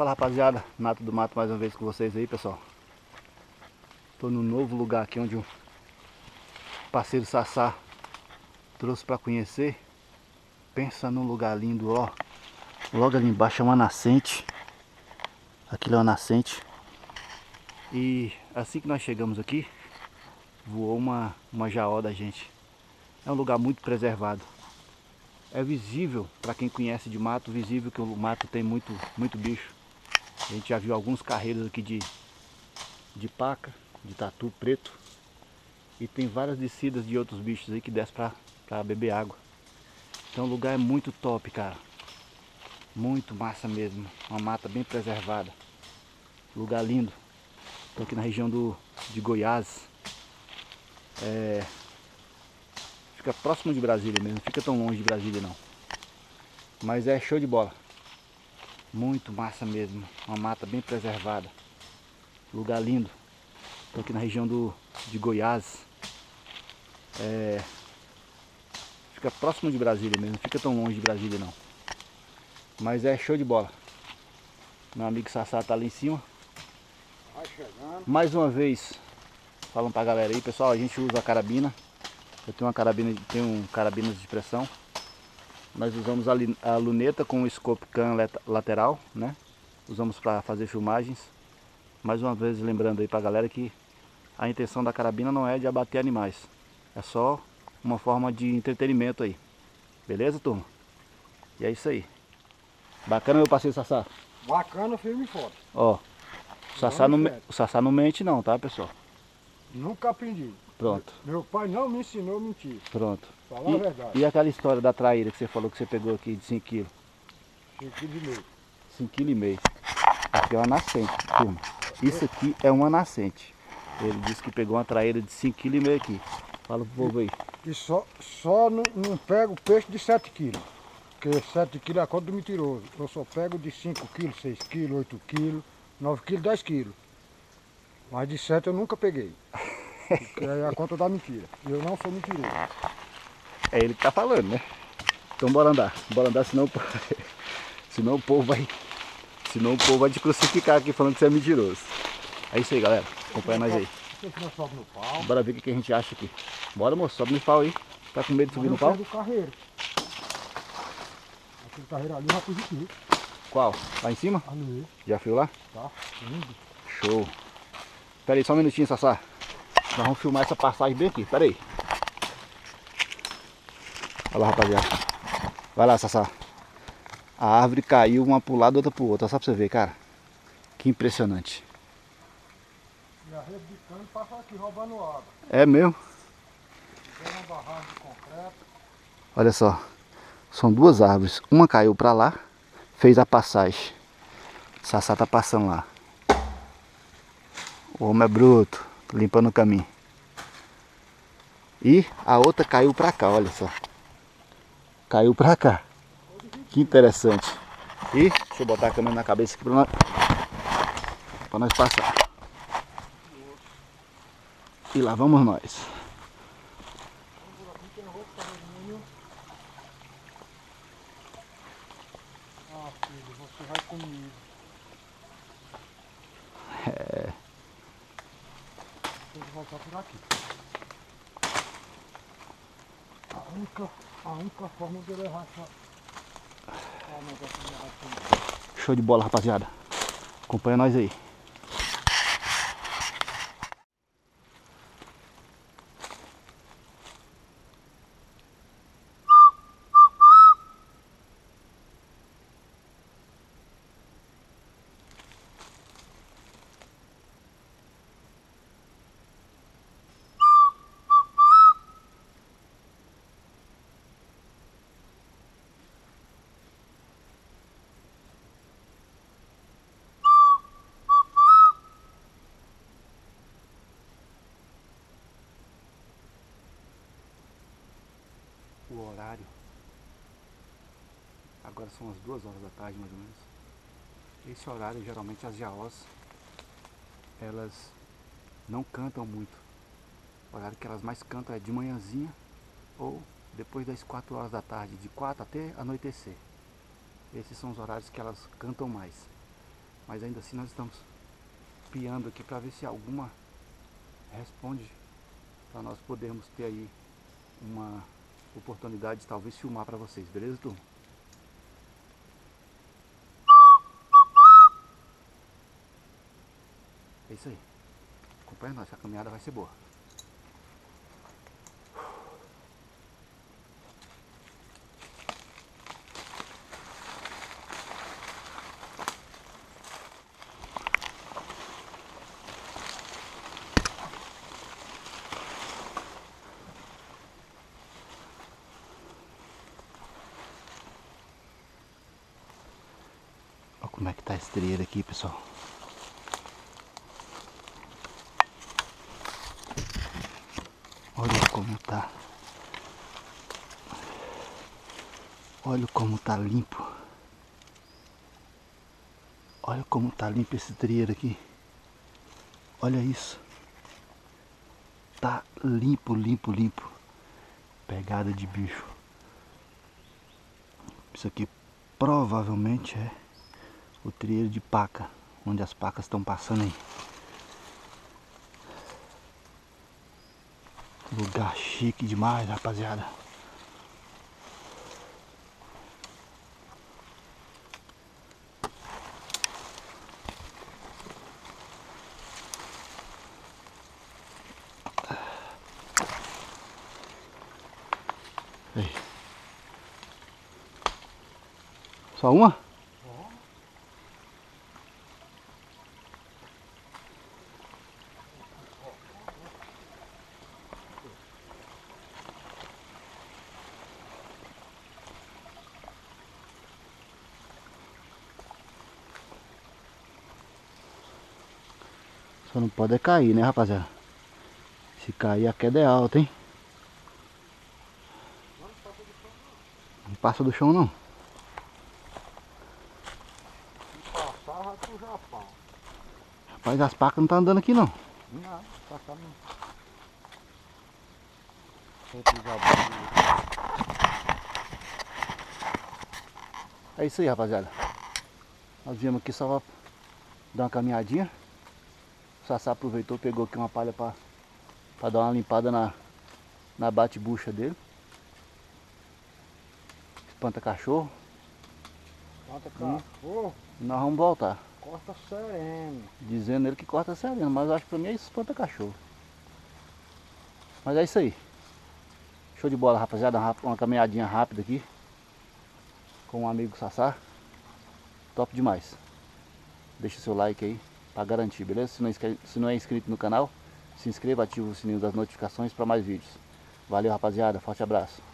Fala rapaziada, Nato do Mato mais uma vez com vocês aí pessoal. Estou num novo lugar aqui onde o parceiro Sassá trouxe para conhecer. Pensa num lugar lindo, ó. Logo ali embaixo é uma nascente. Aquilo é uma nascente. E assim que nós chegamos aqui Voou uma, uma jaó da gente. É um lugar muito preservado. É visível, para quem conhece de mato, visível que o mato tem muito, muito bicho. A gente já viu alguns carreiros aqui de, de paca, de tatu preto. E tem várias descidas de outros bichos aí que descem para beber água. Então o lugar é muito top, cara. Muito massa mesmo. Uma mata bem preservada. Lugar lindo. Estou aqui na região do, de Goiás. É, Fica próximo de Brasília mesmo, não fica tão longe de Brasília não. Mas é show de bola. Muito massa mesmo. Uma mata bem preservada. Lugar lindo. Estou aqui na região do, de Goiás. É, fica próximo de Brasília mesmo, não fica tão longe de Brasília não. Mas é show de bola. Meu amigo Sassá tá ali em cima. Mais uma vez, falando pra galera aí, pessoal, a gente usa a carabina eu tenho uma carabina, tenho um carabinas de pressão. Nós usamos a, a luneta com o scope can lateral, né? Usamos para fazer filmagens. Mais uma vez lembrando aí para a galera que a intenção da carabina não é de abater animais. É só uma forma de entretenimento aí. Beleza, turma? E é isso aí. Bacana meu passeio, Sassá? Bacana, firme e forte. Ó, o Sassá, não, o Sassá não mente não, tá, pessoal? Nunca aprendi. Pronto. Meu pai não me ensinou a mentir. Pronto. Falar e, a verdade. E aquela história da traíra que você falou que você pegou aqui de 5 kg? 5 kg e meio. 5 kg e meio. Aqui é uma nascente, turma. Isso aqui é uma nascente. Ele disse que pegou uma traíra de 5 kg e meio aqui. Fala pro povo aí. E só, só não, não pego peixe de 7 kg. Porque 7 kg é a conta do mentiroso. Eu só pego de 5 kg, 6 kg, 8 kg, 9 kg, 10 kg. Mas de 7 eu nunca peguei. É a conta da mentira. Eu não sou mentiroso. É ele que tá falando, né? Então bora andar. Bora andar, senão, senão o povo vai. Senão o povo vai te crucificar aqui falando que você é mentiroso. É isso aí, galera. Acompanha nós aí. Bora ver o que a gente acha aqui. Bora, moço, sobe no pau aí. Tá com medo de subir no pau? do carreiro. Aquele carreiro ali já pus aqui. Qual? Lá em cima? Ali. Já viu lá? Tá, lindo. Show. Pera aí, só um minutinho, Sassá. Nós vamos filmar essa passagem bem aqui, pera aí. Olha lá, rapaziada. Vai lá, Sassá. A árvore caiu uma pro lado, outra pro outro. Só pra você ver, cara. Que impressionante. E a rede de cano passa aqui roubando água. É mesmo? Tem uma barragem de concreto. Olha só. São duas árvores. Uma caiu pra lá, fez a passagem. Sassá tá passando lá. O homem é bruto limpando o caminho. E a outra caiu pra cá, olha só. Caiu pra cá. Que interessante. E deixa eu botar a câmera na cabeça aqui pra nós, pra nós passar. E lá vamos nós. Ah, filho, você vai comigo. É. Que voltar por aqui. A única, a única forma de eu levar. Ah, levar essa... Show de bola, rapaziada. Acompanha nós aí. O horário. Agora são as duas horas da tarde mais ou menos. Esse horário geralmente as jaós elas não cantam muito. O horário que elas mais cantam é de manhãzinha ou depois das 4 horas da tarde, de 4 até anoitecer. Esses são os horários que elas cantam mais. Mas ainda assim nós estamos piando aqui para ver se alguma responde para nós podermos ter aí uma oportunidade de talvez filmar para vocês, beleza turma? É isso aí. Acompanha nós, a caminhada vai ser boa. Como é que tá a estreira aqui, pessoal. Olha como tá. Olha como tá limpo. Olha como tá limpo esse trieiro aqui. Olha isso. Tá limpo, limpo, limpo. Pegada de bicho. Isso aqui provavelmente é o trieiro de paca, onde as pacas estão passando aí. Lugar chique demais, rapaziada. Só uma? Só não pode é cair, né, rapaziada? Se cair a queda é alta, hein? Não passa do chão não. Rapaz, as pacas não tá andando aqui não. Não, não. É isso aí, rapaziada. Nós viemos aqui só dar uma caminhadinha. O Sassá aproveitou, pegou aqui uma palha pra, pra dar uma limpada na, na bate-bucha dele. Espanta cachorro. Quanto Hum. cachorro, E nós vamos voltar. corta sereno. Dizendo ele que corta sereno, mas eu acho que pra mim é isso espanta cachorro. Mas é isso aí. Show de bola, rapaziada. Uma caminhadinha rápida aqui. Com o amigo Sassá. Top demais. Deixa seu like aí pra garantir, beleza? Se não, inscre- se não é inscrito no canal, se inscreva, ativa o sininho das notificações para mais vídeos. Valeu, rapaziada. Forte abraço.